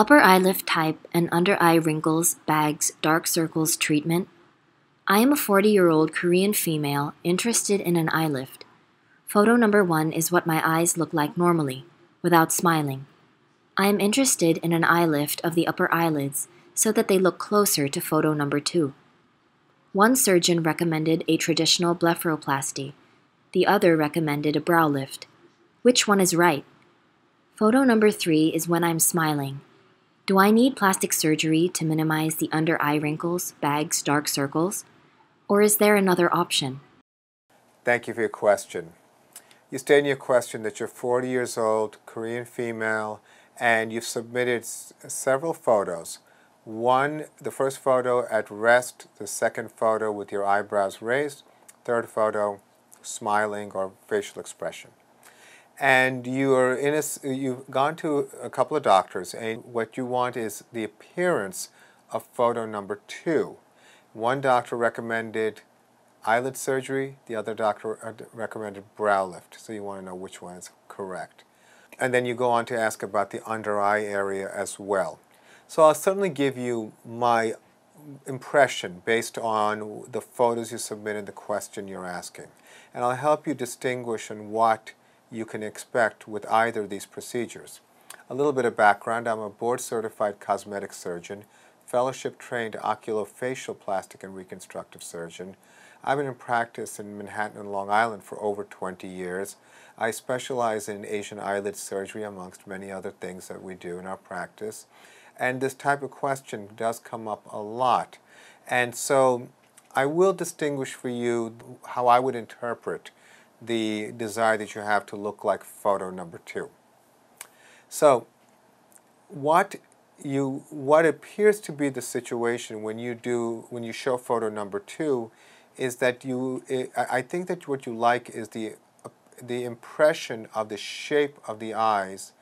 Upper eye lift type and under eye wrinkles, bags, dark circles treatment. I am a 40 year old Korean female interested in an eye lift. Photo number one is what my eyes look like normally, without smiling. I am interested in an eye lift of the upper eyelids so that they look closer to photo number two. One surgeon recommended a traditional blepharoplasty, the other recommended a brow lift. Which one is right? Photo number three is when I'm smiling. Do I need plastic surgery to minimize the under eye wrinkles, bags, dark circles? Or is there another option? Thank you for your question. You state in your question that you're 40 years old, Korean female, and you've submitted several photos. One, the first photo at rest, the second photo with your eyebrows raised, third photo smiling or facial expression. And you are in a, you've gone to a couple of doctors, and what you want is the appearance of photo number two. One doctor recommended eyelid surgery, the other doctor uh, recommended brow lift, so you want to know which one is correct. And then you go on to ask about the under eye area as well. So I'll certainly give you my impression based on the photos you submitted, the question you're asking. And I'll help you distinguish on what you can expect with either of these procedures. A little bit of background, I'm a board certified cosmetic surgeon, fellowship trained oculofacial plastic and reconstructive surgeon. I've been in practice in Manhattan and Long Island for over 20 years. I specialize in Asian eyelid surgery amongst many other things that we do in our practice. And this type of question does come up a lot. And so I will distinguish for you how I would interpret the desire that you have to look like photo number two. So what you what appears to be the situation when you do when you show photo number two is that you I think that what you like is the the impression of the shape of the eyes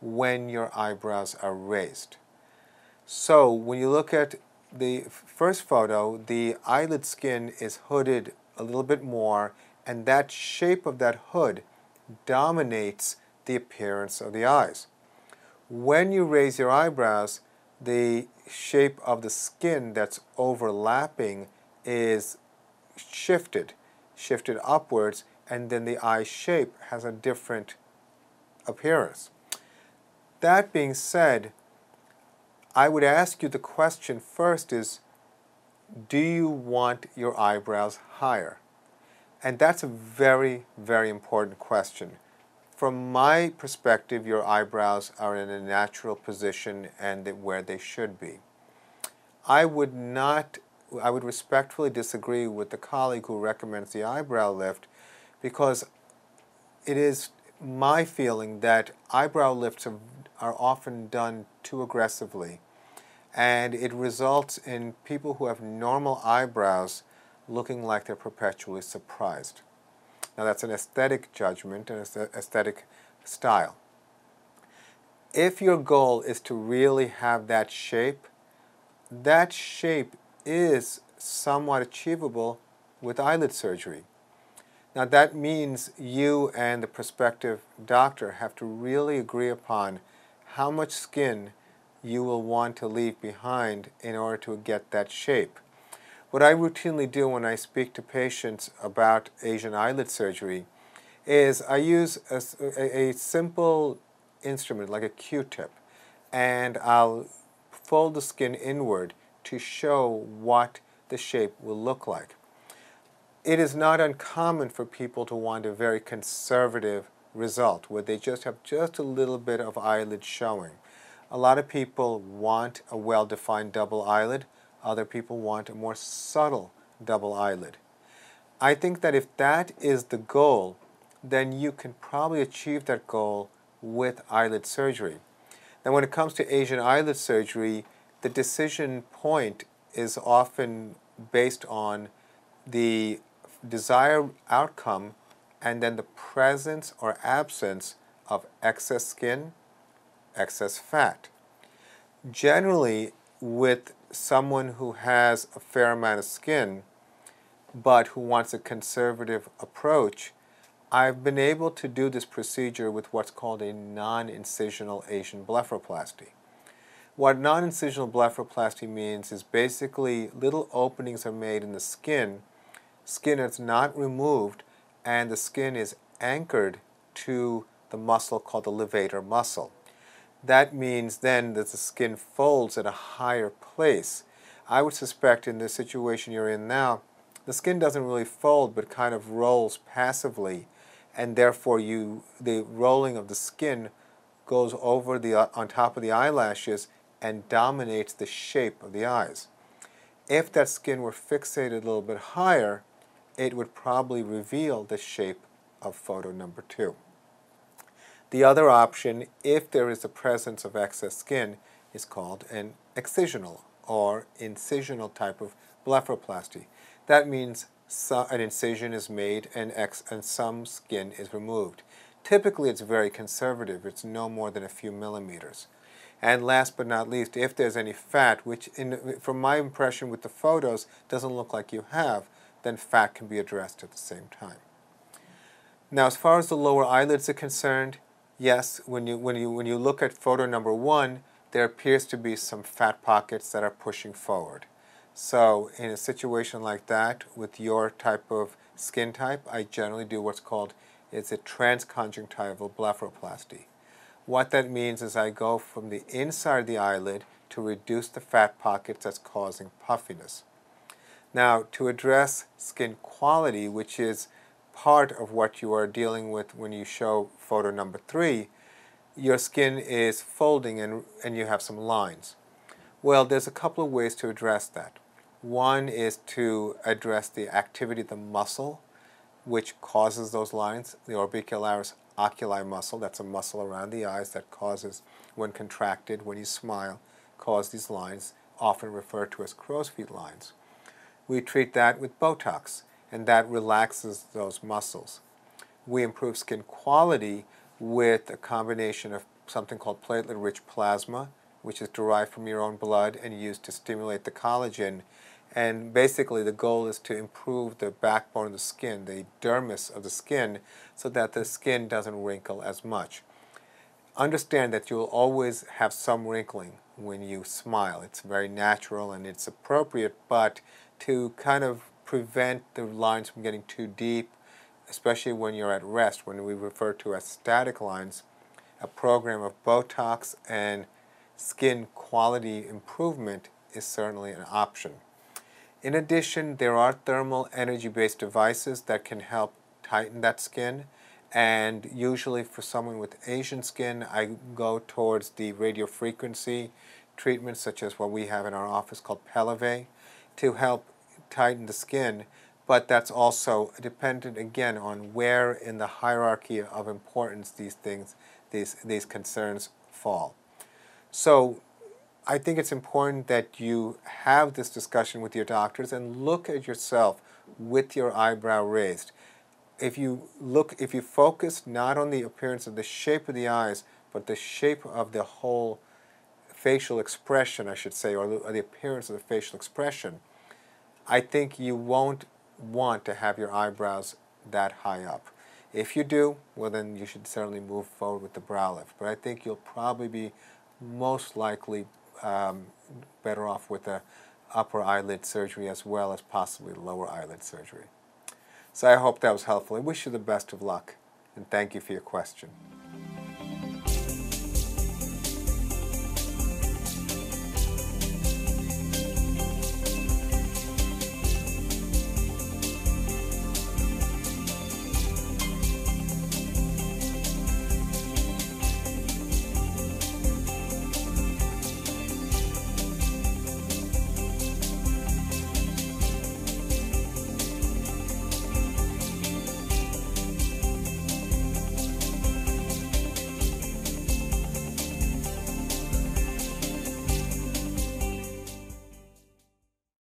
when your eyebrows are raised. So when you look at the first photo, the eyelid skin is hooded a little bit more, and that shape of that hood dominates the appearance of the eyes. When you raise your eyebrows, the shape of the skin that's overlapping is shifted, shifted upwards, and then the eye shape has a different appearance. That being said, I would ask you the question first is, do you want your eyebrows higher? And that's a very, very important question. From my perspective, your eyebrows are in a natural position and where they should be. I would not, I would respectfully disagree with the colleague who recommends the eyebrow lift because it is my feeling that eyebrow lifts are are often done too aggressively. And it results in people who have normal eyebrows looking like they're perpetually surprised. Now, that's an aesthetic judgment and an aesthetic style. If your goal is to really have that shape, that shape is somewhat achievable with eyelid surgery. Now, that means you and the prospective doctor have to really agree upon how much skin you will want to leave behind in order to get that shape. What I routinely do when I speak to patients about Asian eyelid surgery is I use a, a, simple instrument like a Q-tip and I'll fold the skin inward to show what the shape will look like. It is not uncommon for people to want a very conservative result where they just have just a little bit of eyelid showing. A lot of people want a well-defined double eyelid. Other people want a more subtle double eyelid. I think that if that is the goal, then you can probably achieve that goal with eyelid surgery. Now when it comes to Asian eyelid surgery, the decision point is often based on the desired outcome and then the presence or absence of excess skin, excess fat. Generally, with someone who has a fair amount of skin, but who wants a conservative approach, I've been able to do this procedure with what's called a non-incisional Asian blepharoplasty. What non-incisional blepharoplasty means is basically little openings are made in the skin, skin is not removed, and the skin is anchored to the muscle called the levator muscle. That means then that the skin folds at a higher place. I would suspect in the situation you're in now, the skin doesn't really fold but kind of rolls passively and therefore you the rolling of the skin goes over the uh, on top of the eyelashes and dominates the shape of the eyes. If that skin were fixated a little bit higher, it would probably reveal the shape of photo number two. The other option, if there is a presence of excess skin, is called an excisional or incisional type of blepharoplasty. That means an incision is made and, and some skin is removed. Typically, it's very conservative. It's no more than a few millimeters. And last but not least, if there's any fat, which in, from my impression with the photos doesn't look like you have, then fat can be addressed at the same time. Now, as far as the lower eyelids are concerned, yes, when you, when, you, when you look at photo number one, there appears to be some fat pockets that are pushing forward. So in a situation like that, with your type of skin type, I generally do what's called it's a transconjunctival blepharoplasty. What that means is I go from the inside of the eyelid to reduce the fat pockets that's causing puffiness. Now, to address skin quality, which is part of what you are dealing with when you show photo number three, your skin is folding and, and you have some lines. Well, there's a couple of ways to address that. One is to address the activity of the muscle, which causes those lines, the orbicularis oculi muscle, that's a muscle around the eyes that causes, when contracted, when you smile, cause these lines, often referred to as crow's feet lines. We treat that with Botox and that relaxes those muscles. We improve skin quality with a combination of something called platelet-rich plasma, which is derived from your own blood and used to stimulate the collagen. And basically the goal is to improve the backbone of the skin, the dermis of the skin, so that the skin doesn't wrinkle as much. Understand that you'll always have some wrinkling when you smile. It's very natural and it's appropriate, but to kind of prevent the lines from getting too deep, especially when you're at rest, when we refer to as static lines, a program of Botox and skin quality improvement is certainly an option. In addition, there are thermal energy-based devices that can help tighten that skin. And usually for someone with Asian skin, I go towards the radiofrequency treatments such as what we have in our office called Pellevé to help tighten the skin, but that's also dependent again on where in the hierarchy of importance these things, these, these concerns fall. So I think it's important that you have this discussion with your doctors and look at yourself with your eyebrow raised. If you look, if you focus not on the appearance of the shape of the eyes, but the shape of the whole facial expression, I should say, or the, or the appearance of the facial expression, I think you won't want to have your eyebrows that high up. If you do, well then you should certainly move forward with the brow lift. But I think you'll probably be most likely um, better off with the upper eyelid surgery as well as possibly lower eyelid surgery. So I hope that was helpful. I wish you the best of luck and thank you for your question.